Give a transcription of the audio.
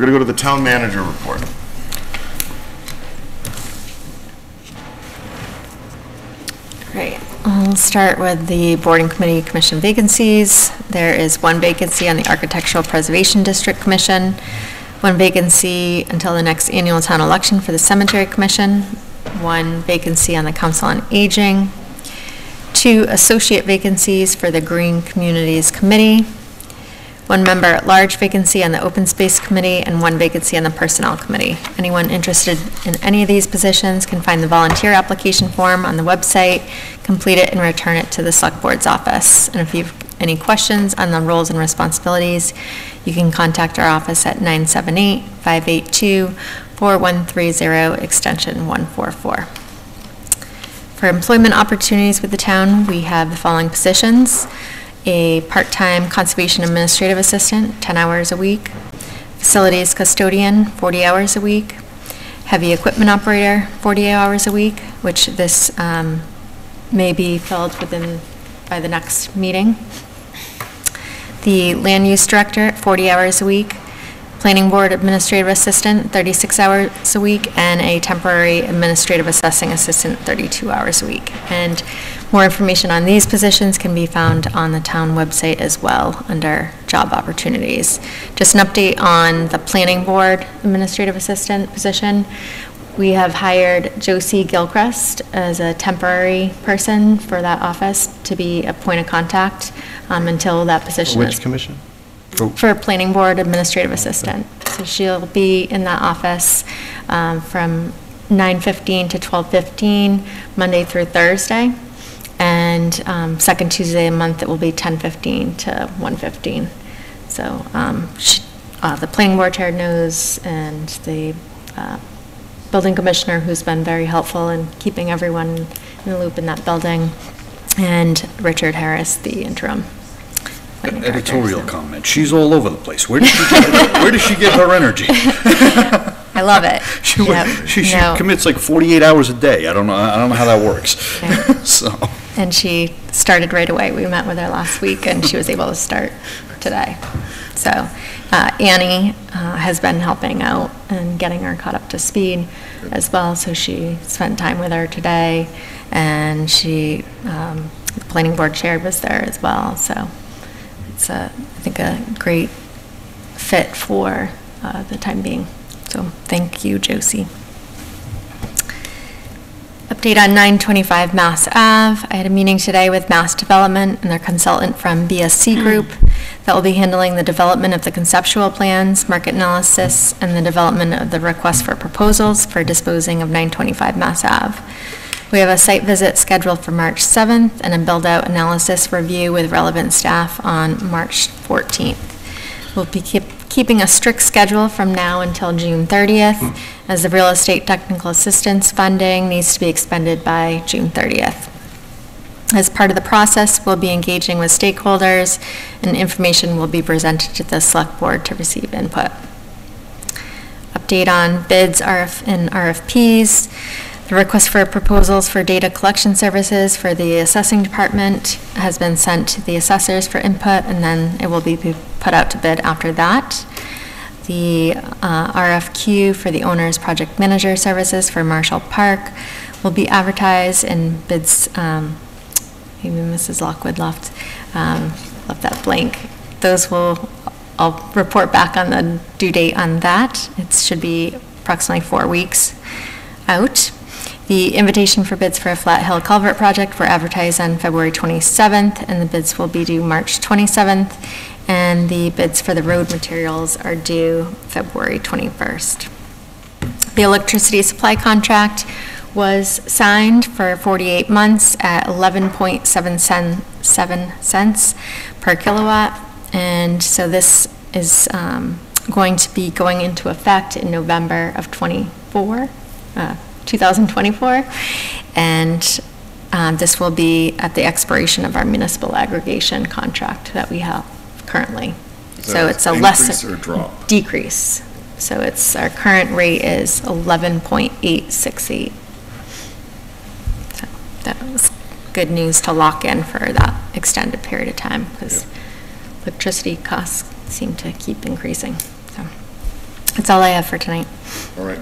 We're gonna go to the town manager report. Great. I'll start with the board and committee commission vacancies. There is one vacancy on the Architectural Preservation District Commission, one vacancy until the next annual town election for the Cemetery Commission, one vacancy on the Council on Aging, two associate vacancies for the Green Communities Committee, one member at large vacancy on the Open Space Committee, and one vacancy on the Personnel Committee. Anyone interested in any of these positions can find the volunteer application form on the website, complete it, and return it to the Select Board's office. And if you have any questions on the roles and responsibilities, you can contact our office at 978-582-4130, extension 144. For employment opportunities with the town, we have the following positions. A part-time conservation administrative assistant, 10 hours a week. Facilities custodian, 40 hours a week. Heavy equipment operator, 40 hours a week, which this um, may be filled within, by the next meeting. The land use director, 40 hours a week. Planning board administrative assistant, 36 hours a week, and a temporary administrative assessing assistant, 32 hours a week. And more information on these positions can be found on the town website as well, under job opportunities. Just an update on the planning board administrative assistant position. We have hired Josie Gilchrist as a temporary person for that office to be a point of contact um, until that position is Which commission? for planning board administrative assistant. So she'll be in that office um, from 9:15 to 12:15, Monday through Thursday. And um, second Tuesday a month, it will be 10:15 to 1:15. So um, she- uh, the planning board chair knows, and the uh, building commissioner, who's been very helpful in keeping everyone in the loop in that building, and Richard Harris, the interim. planning director, Editorial so. comment, she's all over the place. Where does she get, where does she get her energy? I love it. She, Yep. she she No. commits like 48 hours a day. I don't know, I don't know how that works. Yeah. So, And she started right away. We met with her last week, and she was able to start today. So uh, Annie uh, has been helping out and getting her caught up to speed as well, so she spent time with her today, and she, um, the planning board chair was there as well, so it's, a- I think, a great fit for uh, the time being. So thank you, Josie. Update on 925 Mass Ave. I had a meeting today with Mass Development and their consultant from BSC hmm. Group that will be handling the development of the conceptual plans, market analysis, and the development of the request for proposals for disposing of 925 Mass Ave. We have a site visit scheduled for March 7th and a build-out analysis review with relevant staff on March 14th. We'll be keep- keeping a strict schedule from now until June 30th, hmm. as the real estate technical assistance funding needs to be expended by June 30th. As part of the process, we'll be engaging with stakeholders, and information will be presented to the select board to receive input. Update on bids RF and RFPs. The request for proposals for data collection services for the assessing department has been sent to the assessors for input, and then it will be put out to bid after that. The uh, RFQ for the owner's project manager services for Marshall Park will be advertised and bids, um, maybe Mrs. Lockwood left, um, left that blank. Those will, I'll report back on the due date on that. It should be approximately four weeks out. The invitation for bids for a Flat Hill Culvert project were advertised on February 27th, and the bids will be due March 27th, and the bids for the road materials are due February 21st. The electricity supply contract was signed for 48 months at 11.77 cents per kilowatt, and so this is um, going to be going into effect in November of '24, 2024, and um, this will be at the expiration of our municipal aggregation contract that we have currently. So it's a lesser. Increase or drop? Decrease. So it's, our current rate is 11.868. So That was good news to lock in for that extended period of time, because electricity costs seem to keep increasing, so. That's all I have for tonight. All right.